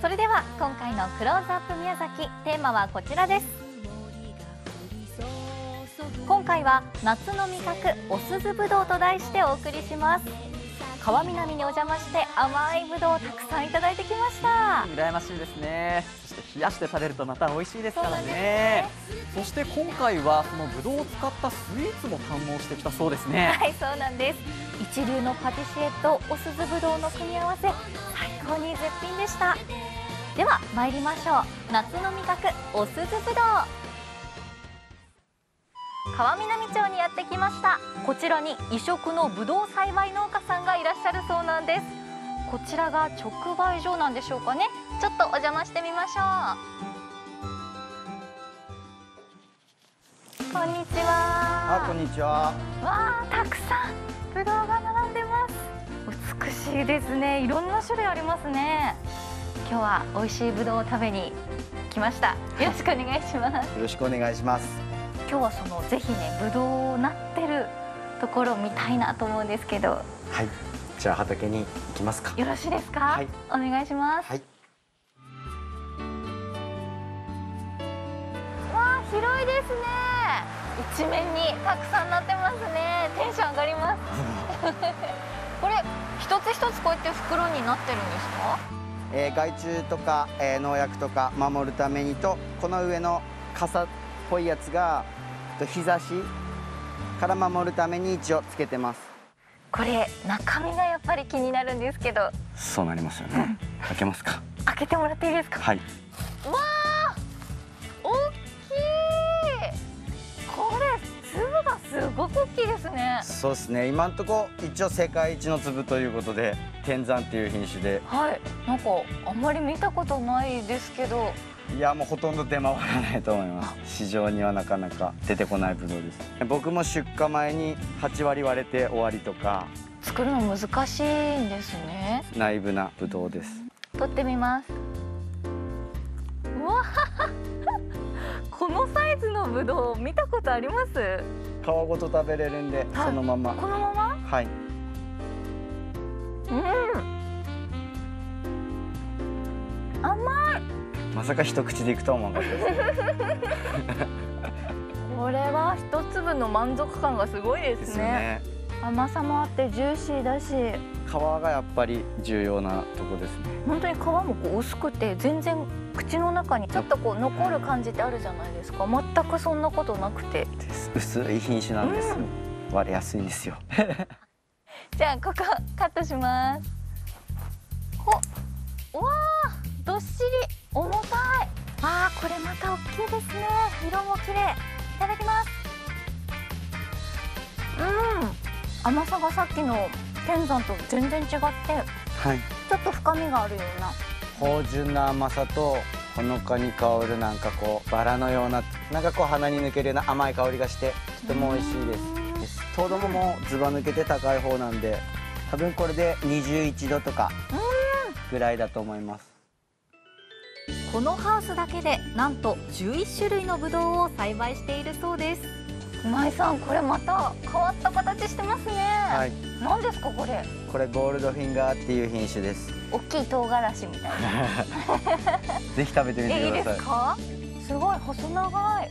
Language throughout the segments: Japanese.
それでは今回のクローズアップ宮崎テーマはこちらです。今回は夏の味覚おすずぶどうと題してお送りします。川南にお邪魔して甘いぶどうをたくさんいただいてきました。羨ましいですね。そして冷やして食べるとまた美味しいですからね。そして今回はそのぶどうを使ったスイーツも堪能してきたそうですね。はいそうなんです。一流のパティシエとおすずぶどうの組み合わせ最高に絶品でした。では参りましょう。夏の味覚おすずぶどう。川南町にやってきました。こちらに異色のぶどう栽培農家さんがいらっしゃるそうなんです。こちらが直売所なんでしょうかね。ちょっとお邪魔してみましょう。こんにちは。あ、こんにちは。わあ、たくさん。ぶどうが並しいですね。いろんな種類ありますね。今日は美味しいぶどうを食べに来ました。よろしくお願いします。よろしくお願いします。今日はそのぜひねぶどうなってるところを見たいなと思うんですけど。はい。じゃあ畑に行きますか。よろしいですか、はい。お願いします、はい。わあ広いですね。一面にたくさんなってますね。テンション上がります。これ一つ一つこうやって袋になってるんですか？えー、害虫とか、えー、農薬とか守るためにと、この上の傘っぽいやつが、日差しから守るために一応つけてます。これ中身がやっぱり気になるんですけどそうなりますよね。開けますか。開けてもらっていいですかはい。ごく大きいですねそうですね。今のところ一応世界一の粒ということで、天山っていう品種で、はいなんかあんまり見たことないですけどいやもうほとんど出回らないと思います。市場にはなかなか出てこないブドウです。僕も出荷前に8割割れて終わりとか、作るの難しいんですねナイブなブドウです。取ってみますこのサイズのぶどう見たことあります？皮ごと食べれるんで、はい。そのまま。このまま？はい。うん。甘い。まさか一口でいくとは思わなかったです これは一粒の満足感がすごいですね。ね。甘さもあってジューシーだし。皮がやっぱり重要なとこですね。本当に皮もこう薄くて全然口の中にちょっとこう残る感じってあるじゃないですか。全くそんなことなくて。薄い品種なんです、割れやすいんですよ。じゃあここカットします。ほうわーどっしり。重たい。あーこれまた大きいですね。色も綺麗。いただきます。うん。甘さがさっきの天山と全然違って。はい。ちょっと深みがあるような芳醇な甘さとほのかに香るなんかこうバラのようななんかこう鼻に抜けるような甘い香りがしてとても美味しいです。です糖度ももずば抜けて高い方なんで多分これで21度とかぐらいだと思います。このハウスだけでなんと11種類のブドウを栽培しているそうです。今井さんこれまた変わった形してますね、はい。何ですかこれ？これゴールドフィンガーっていう品種です。大きい唐辛子みたいな。ぜひ食べてみてください。ですか？すごい細長い。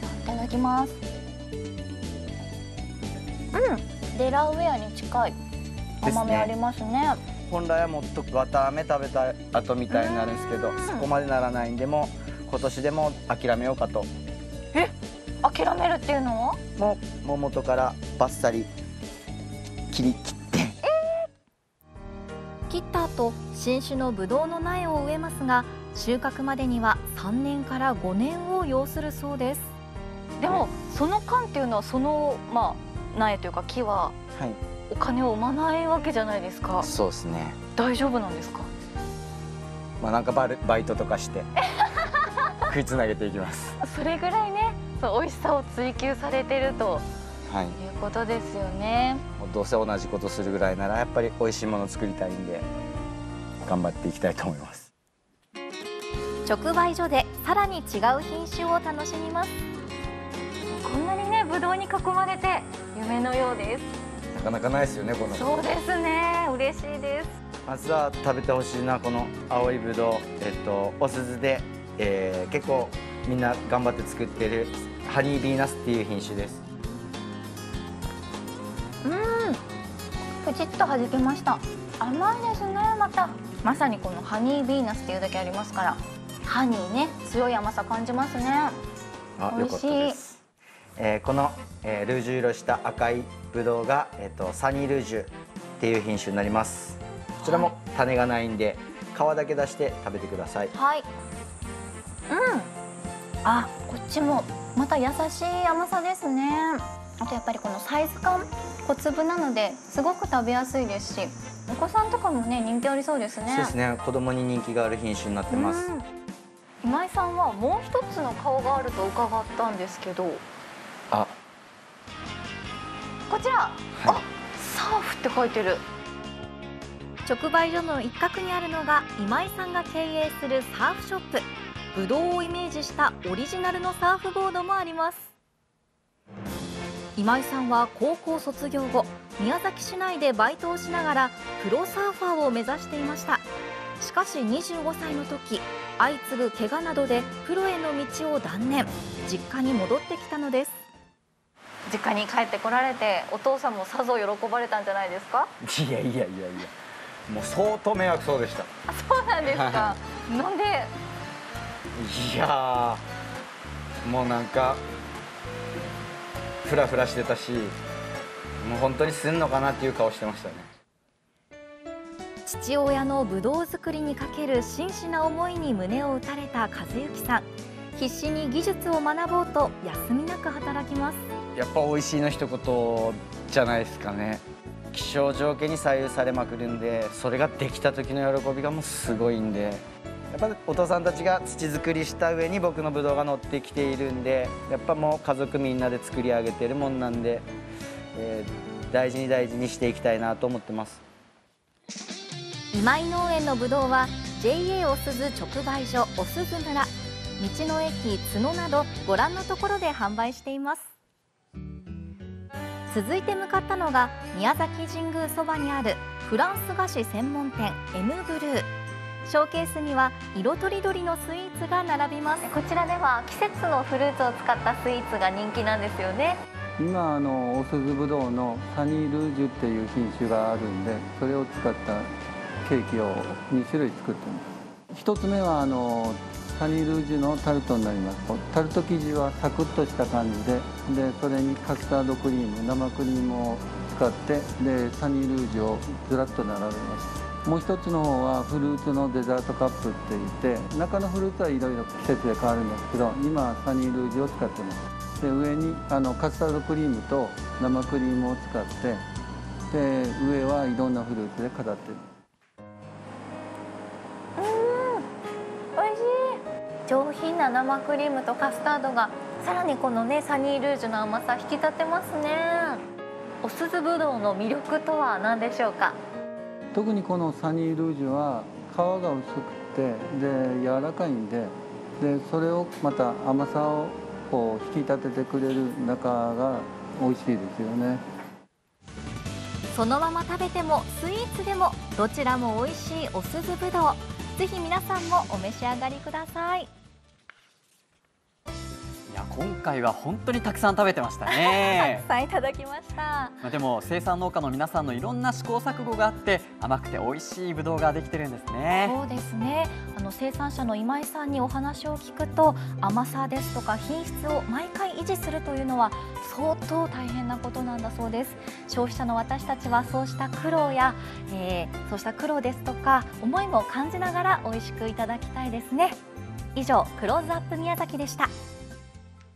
じゃあいただきます。うんデラウェアに近い。甘みありますね。本来はもっと綿あめ食べた後みたいになるんですけどうん。そこまでならないんでも今年でも諦めようかと諦めるっていうの？はもうもう元からバッサリ切り切って。切った後新種のブドウの苗を植えますが収穫までには3年から5年を要するそうです。でもその間っていうのはそのまあ苗というか木ははい。お金を生まないわけじゃないですか。そうですね。大丈夫なんですか？まあなんかバルバイトとかして食いつなげていきます。それぐらいねそう美味しさを追求されてるとはい。いうことですよね。どうせ同じことするぐらいならやっぱり美味しいものを作りたいんで頑張っていきたいと思います。直売所でさらに違う品種を楽しみます。こんなにねぶどうに囲まれて夢のようです。なかなかないですよねこの。そうですね。嬉しいです。まずは食べてほしいのはこの青いぶどう、えっと、お酢で、えー結構みんな頑張って作ってるハニービーナスっていう品種です。うん。プチッと弾けました。甘いですねまた。まさにこのハニービーナスっていうだけありますから。ハニーね強い甘さ感じますね。あよか美味しいえーこの、えールージュ色した赤いぶどうが、えっとサニールージュっていう品種になります。こちらも種がないんで皮だけ出して食べてください。はい。うんあこっちもまた優しい甘さですね。あとやっぱりこのサイズ感小粒なのですごく食べやすいですしお子さんとかもね人気ありそうですね。そうですね。子供に人気がある品種になってます、うん。今井さんはもう一つの顔があると伺ったんですけどあ。こちら、あサーフって書いてる。直売所の一角にあるのが今井さんが経営するサーフショップぶどうをイメージしたオリジナルのサーフボードもあります。今井さんは高校卒業後宮崎市内でバイトをしながらプロサーファーを目指していました。しかし25歳の時相次ぐ怪我などでプロへの道を断念。実家に戻ってきたのです。実家に帰ってこられてお父さんもさぞ喜ばれたんじゃないですか？いやいやいやいやもう相当迷惑そうでした。あそうなんですか。なんでいやーもうなんかフラフラしてたしもう本当にすんのかなっていう顔してましたね。父親のぶどう作りにかける真摯な思いに胸を打たれた和幸さん。必死に技術を学ぼうと休みなく働きます。やっぱ美味しいの一言じゃないですかね。気象条件に左右されまくるんでそれができた時の喜びがもうすごいんでやっぱお父さんたちが土作りした上に僕のブドウが乗ってきているんでやっぱもう家族みんなで作り上げてるもんなんで、えー大事に大事にしていきたいなと思ってます。今井農園のぶどうは JA おすず直売所おすず村道の駅角などご覧のところで販売しています。続いて向かったのが宮崎神宮そばにあるフランス菓子専門店 M ブルー。ショーケースには色とりどりのスイーツが並びます。こちらでは季節のフルーツを使ったスイーツが人気なんですよね。今あのお鈴ぶどうのサニールージュっていう品種があるんでそれを使ったケーキを2種類作ってます。一つ目はあのサニールージュのタルトになります。タルト生地はサクッとした感じででそれにカスタードクリーム生クリームを使ってでサニールージュをずらっと並べますもう一つの方はフルーツのデザートカップって言って中のフルーツはいろいろ季節で変わるんですけど今はサニールージュを使ってます。で上にあのカスタードクリームと生クリームを使ってで上はいろんなフルーツで飾ってる。美味しい。上品な生クリームとカスタードがさらにこのねサニールージュの甘さ引き立てますね。おすずぶどうの魅力とは何でしょうか？特にこのサニールージュは皮が薄くてで柔らかいんででそれをまた甘さをこう引き立ててくれる中が美味しいですよね。そのまま食べてもスイーツでもどちらも美味しいおすずぶどう。ぜひ皆さんもお召し上がりください。今回は本当にたくさん食べてましたね。たくさんいただきました。まあでも生産農家の皆さんのいろんな試行錯誤があって甘くて美味しいぶどうができてるんですね。そうですね。あの生産者の今井さんにお話を聞くと甘さですとか品質を毎回維持するというのは相当大変なことなんだそうです。消費者の私たちはそうした苦労や、えーそうした苦労ですとか思いも感じながら美味しくいただきたいですね。以上クローズアップ宮崎でした